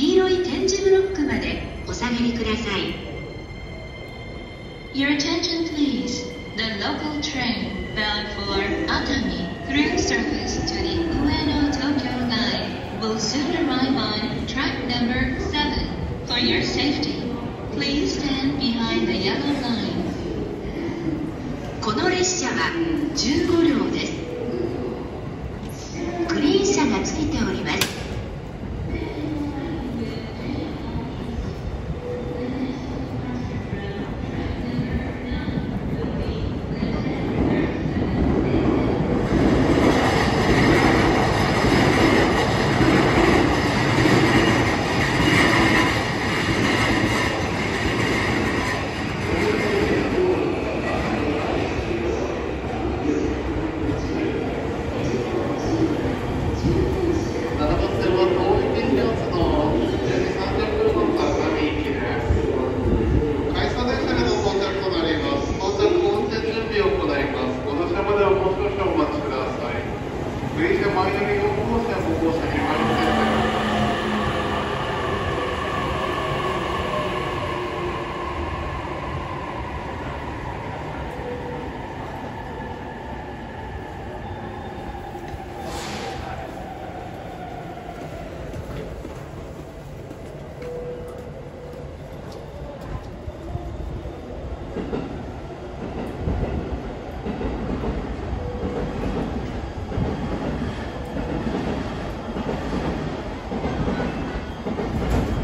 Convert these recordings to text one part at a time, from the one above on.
黄色い点字ブロックまでお下がりください Your attention please The local train bound for Atami through service to the Ueno Tokyo line will soon arrive on track number 7 For your safety Please stand behind the yellow line この列車は15両ですグリーン車がついております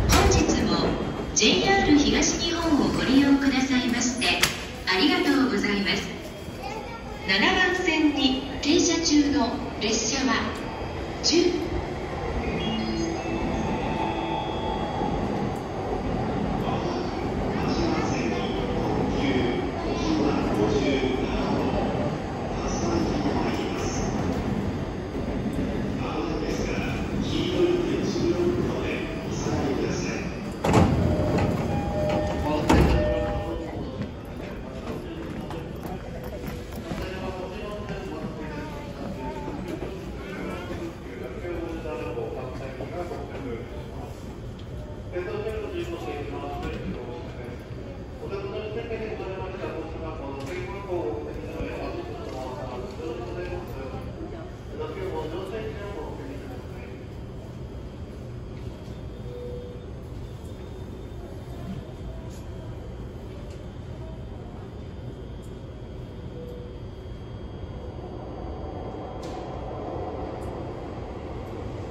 本日も JR 東日本をご利用くださいましてありがとうございます。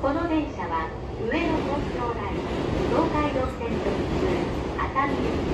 この電車は上野東京台東海道線特急熱海駅